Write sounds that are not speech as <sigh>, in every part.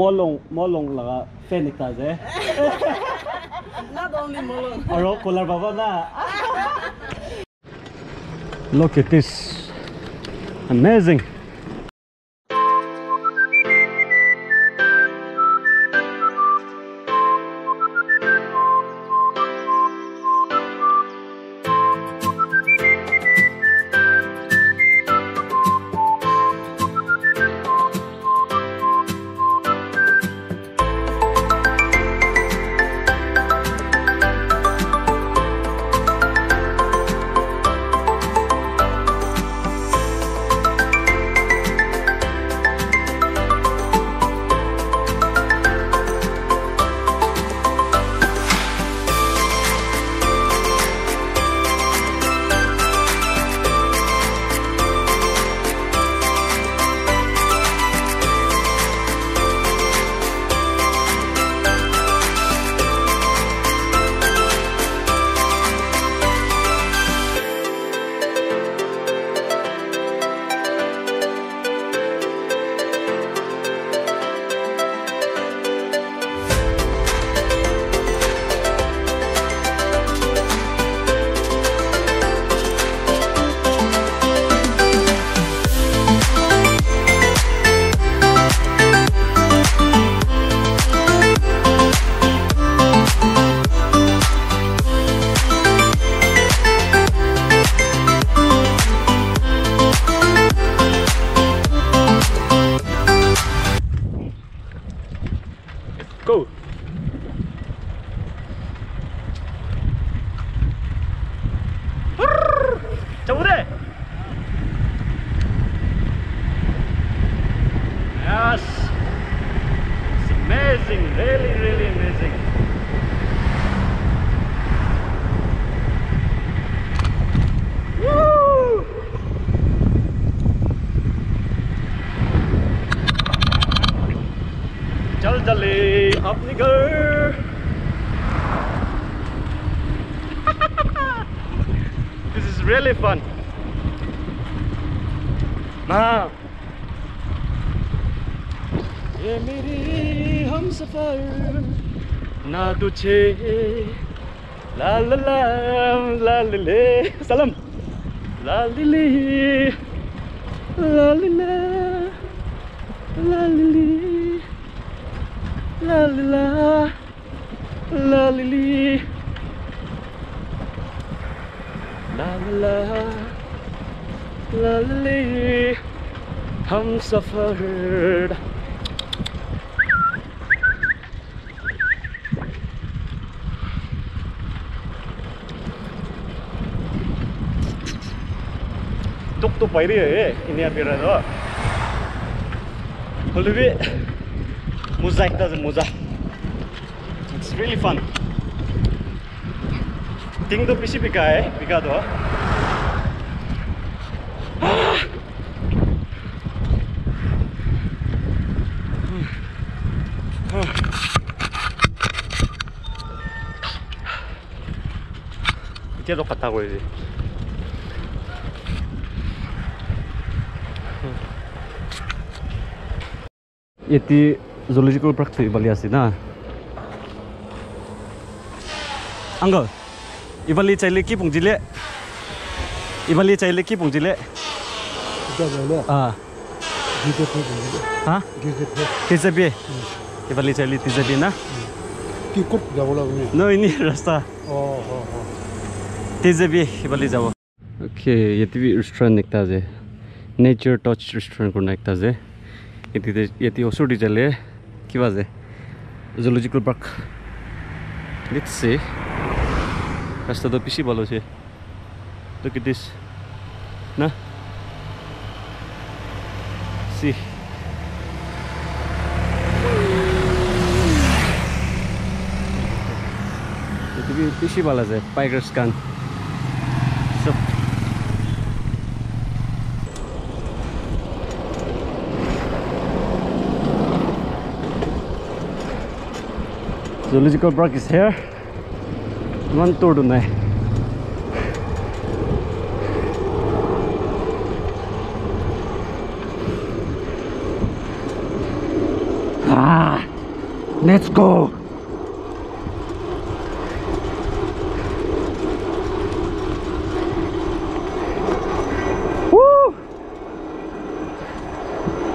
Molong, molong laga fan ekta je. <laughs> Not only Molong. <laughs> Aro kolar baba na. Look at this. Amazing. चल चले अपनी घर This is really fun. हाँ ये मेरी हम सफर ना तुझे ला ला ला ला ले ले सलम ला ले ले ला ले ला ला ले ले La li la, la li li, la li la, la li li, हम सफर तुक तो भइरह्यो है यहाँतिर त खुल्बी apira do lebih mozaik does mozaik it's really fun ting to pisi bika hai bika do 이제 똑같다고 이제 zoological park to Ivali asina. Uncle, Ivali chai leki pungji le. Ivali chai leki pungji le. Ah. हाँ तिजबी इवाली चाहिए तिजबी ना कि कुट जाओ लग में नो इनी रास्ता तिजबी इवाली जाओ ओके ये ती रेस्टोरेंट निकता जे नेचर टच रेस्टोरेंट को निकता जे ये ती ये ती ओसुडी चले কিবা যে জুলজিকেল পাৰ্ক দেখিছে ৰাস্তাটো পিছি ভাল হৈছে। তো কি দিছ না চি পিছি ভাল আছে পাইগ্ৰাছ কাণ Zoological Park is here. One tour tonight. Ah. Let's go.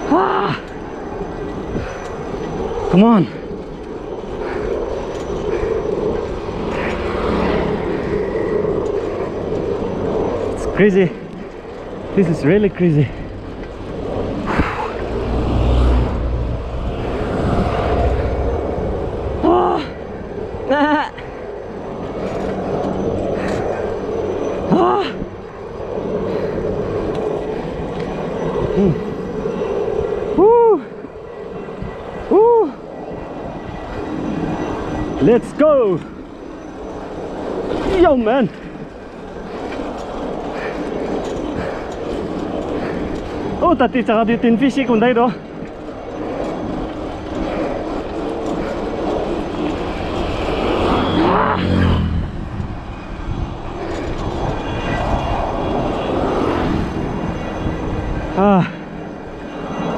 Ah. Come on. Crazy. This is really crazy. Let's go. Yo, man. Oh, tati tara ditin fish eh, kunday do. Ah.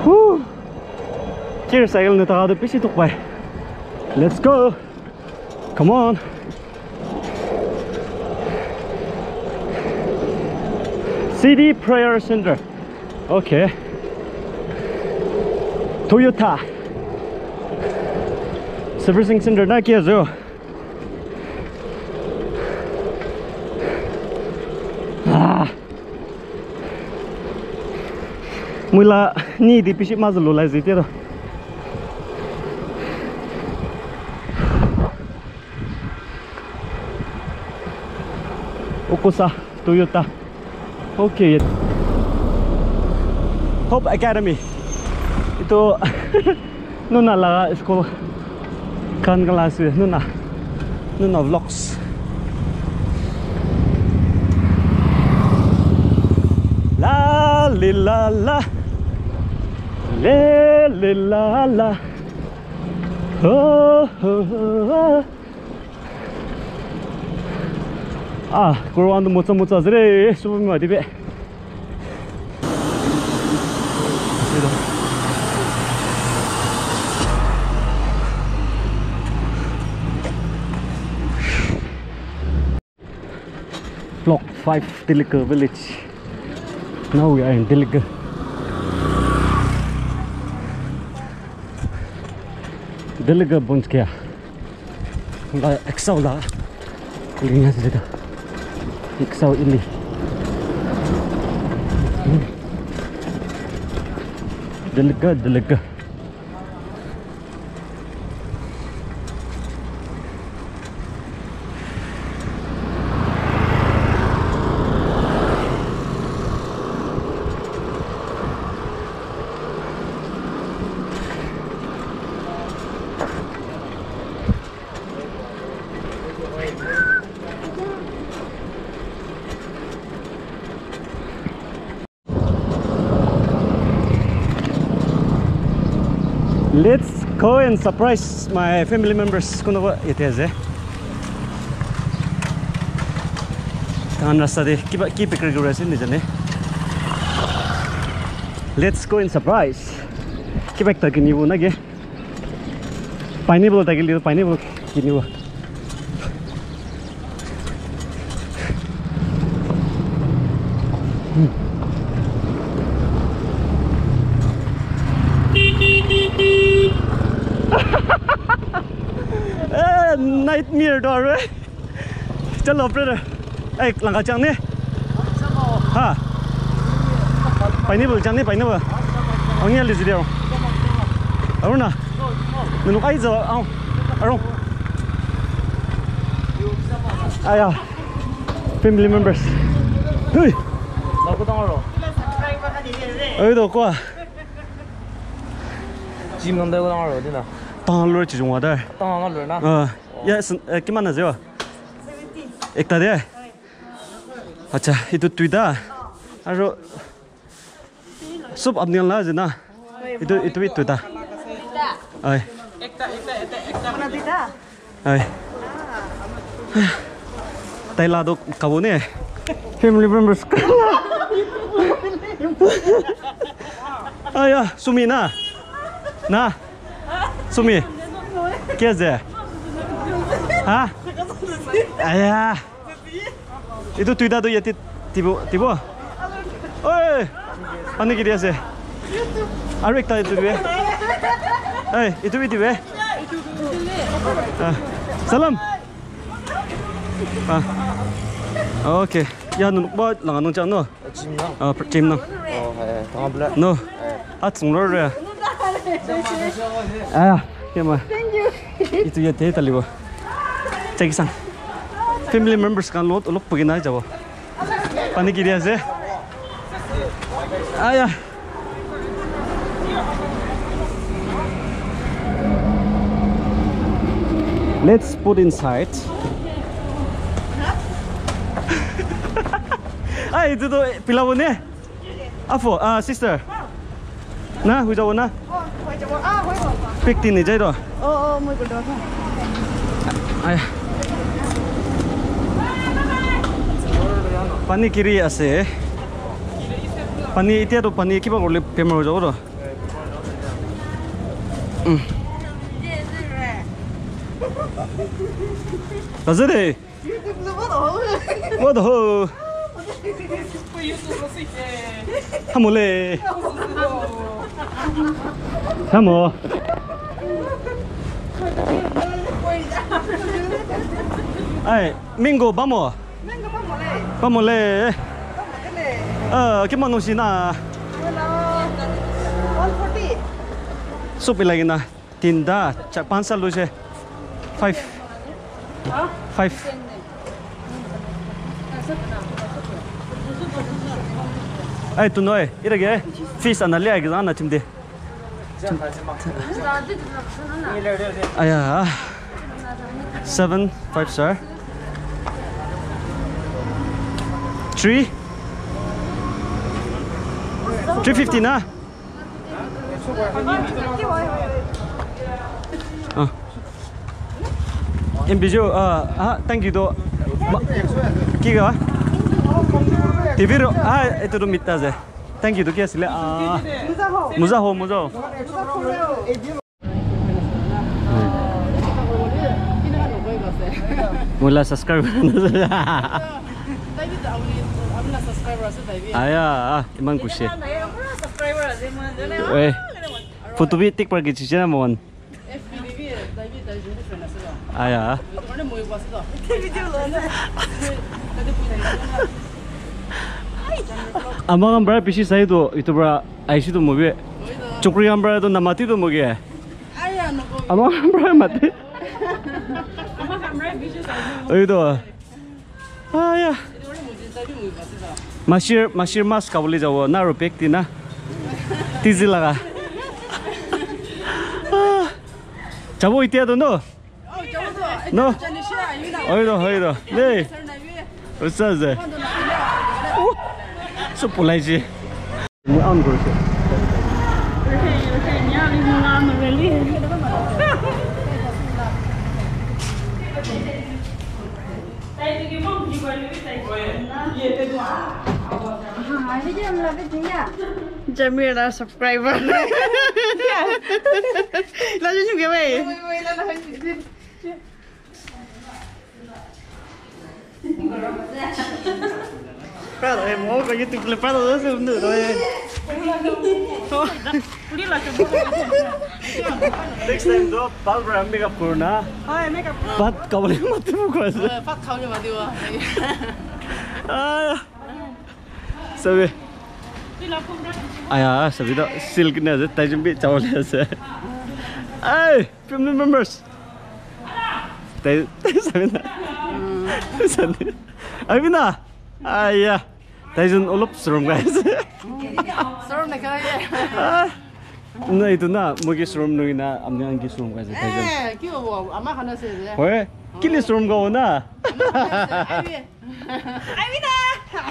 Woo. Cheers, ayol na taka dito fish ito pa. Let's go. Come on. City Prayer Center. Okay. Toyota. Servicing center na kia zo. Ah. Mula ni di pisi mazalo lai zite do. Okusa Toyota. Okay. Hope Academy. Itu nuna lah school kan kelas nuna nuna vlogs. La li la la Le li la la Oh, oh, oh, oh. 아, 그러한도 못 못 자스레 수분 어디 배. block 5 Tilika village. Now we are in Tilika. Tilika पहुंच गया एक्सा होला लिंगा से देखा एक्सा Dalaga, dalaga. Let's go and surprise my family members. この場やってやるぜ。あのラストでキープキープクリックラスにじゃね。Let's go and surprise. キープだけにぶなげ。パイナップルだけにぶパイナップルにぶ。hết mirror đó rồi chân lộp rồi ấy làm cá trắng nè ha phải nè bự trắng nè phải nè bự ông nghe lời gì đâu ông nào mình lúc ấy giờ ông ông à, à, à ya family members. Hui đâu có đâu rồi ấy đâu có chim không đâu có đâu rồi thế nào tao lười chỉ dùng ở đây. Tao ngon lười na ờ. Ya, eh, gimana sih? Ekta deh. Acha, itu tuida. Aro sub abnial lah jena. Itu itu itu tuida. Ay. Ekta ekta ekta ekta. Mana tuida? Ay. Taila dok kabu ne. Family members. Ayah, Sumi na. Na. Sumi. Quer sih? Hah? Ayah. Itu Twitter tuh ya tibo tibo. Oi. Anu gitu ya sih. Arik tadi itu be. Eh, itu itu be. Ah. Salam. Ah. Oke. Ya nun ba lang anong chan no. Jim no. Ah, Jim no. Oh, eh, tang bla. No. Ah, tsung lo re. Ya. Ah, ya ma. Thank you. Itu ya teh tali cek sang family members kan lot lok pagi na jabo pani kiri ase aya let's put inside. ah itu tuh pilawone afo ah sister. na hujawo na pick tin jai do aya পানী কিৰি আছে। পানী এতিয়াতো পানী কিবা কৰিলে বেমাৰ হৈ যাব ৰ। আছে দে হামলে। হাম। আই মিংগো বাম। Bác một lề. Ờ, cái món nông xin à Súp bị lạnh nè. Tin đã, chạy bán xa lưu chê Five. Five. Ê, tụi nói, ít là cái Fish ăn là cái ăn là chìm đi? Ai à? Seven, five sir. 3 350 na? Ah. Em bijo ah ah thank you do. Ki ga? TV ro ah eto ro mitta je. Thank you do ki asile ah. Muza ho muza ho. Mula subscribe 아, 에토로 밑다제 땡기도 기었을래 아, 무자호 무자호 mulai subscribe Aya, ah, emang kushe. Eh, foto bi tik par gichi na mon. Aya. Amang ambra pishi sai do itu bra aishi do moge. Chukri ambra do namati do moge. Amang ambra mate. Itu. Aya. মাসির মাসির মাছ খাবলে যাব না আৰু পেকটি না তিজি লাগা আহ, যাব এতিয়াতো ন ন হয় ৰ হয় ৰ দেই উচ্চা আছে উহ, চব পলাইছে মই অন কৰিছোঁ Jamir là subscriber. Là chúng kia vậy. phải Prado, em mô có YouTube là Prado đó sẽ được thôi. Next time đó, bắt ra make up của nó. Bắt cậu lấy mặt tiếp của nó. Bắt khâu nhưng mà điều. <laughs> চবে আয়া চবি চিল্ক নে আছে তাই যোন চাবলৈ আছে এই ফেমিলি মেম্বাৰ্ছ আহিবি না আয়া তাই অলপ চৰম গাই আছে নাই এইটো না মই কি চৰম নহয় না আমি আনকি চৰম গাইছে হয় itu na mogi শ্রম nui na amne angi শ্রম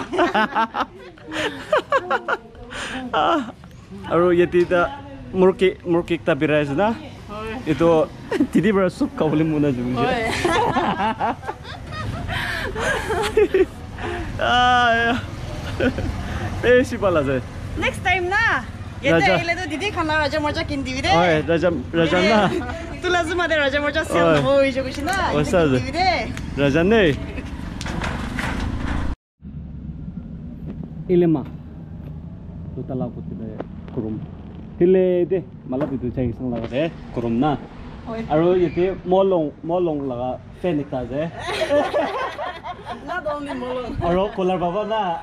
gaise তাই জন Eh, 얘들 얘네도 디디 칸나 라자 모자 킨디비데 어 라자 라자나 또 라즈마데 라자 모자 세는 거 이제 보시나 어사즈 라자네 일레마 또 달라고 그때 그럼 딜레데 말아비도 자기 생각하게 그럼나 아로 이때 몰롱 몰롱 라가 페니카제 나도 몰롱 아로 콜라 바바나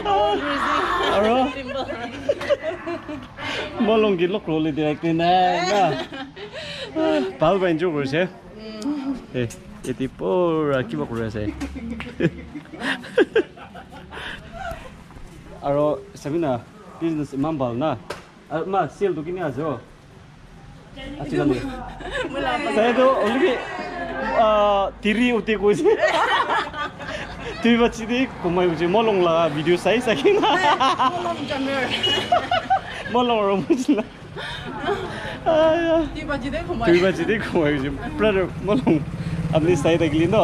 আৰু মই লংগীত লগ ৰ'লে ডিৰেক্টে নাই ভাল পাই এনজয় কৰিছে এটি পৰা কিবা কৰি আছে আৰু চাবি না বিজনেছ ইমান ভাল না আৰু মা চেলটো কিনি আছে আজিকালি চাইতো অলিকি তিৰি উঠি কৈছে তুই বাচ্চিদি কমাই গৈছে মলং লগা ভিডিঅ' চাই চাগে না Molong junior. মলং আৰু বুজিলা Tiba jide kumai. তুই বাচ্চিদি কমাই গৈছে ব্ৰাদাৰ মলং আপুনি চাই থাকিলি ন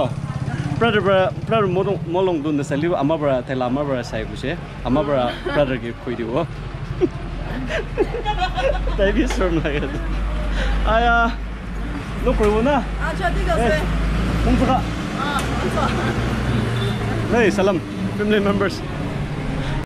ব্ৰাদাৰ পৰা ব্ৰাদাৰ মলং মলংটো নাচালিও আমাৰ পৰা তাইলে আমাৰ পৰা চাই গৈছে আমাৰ পৰা ব্ৰাদাৰকে কৈ দিব তাই বি চৰম লাগে আয়া নকৰিব না Acha tiga Eh, se. Kumpuka. Hey, salam. Family members.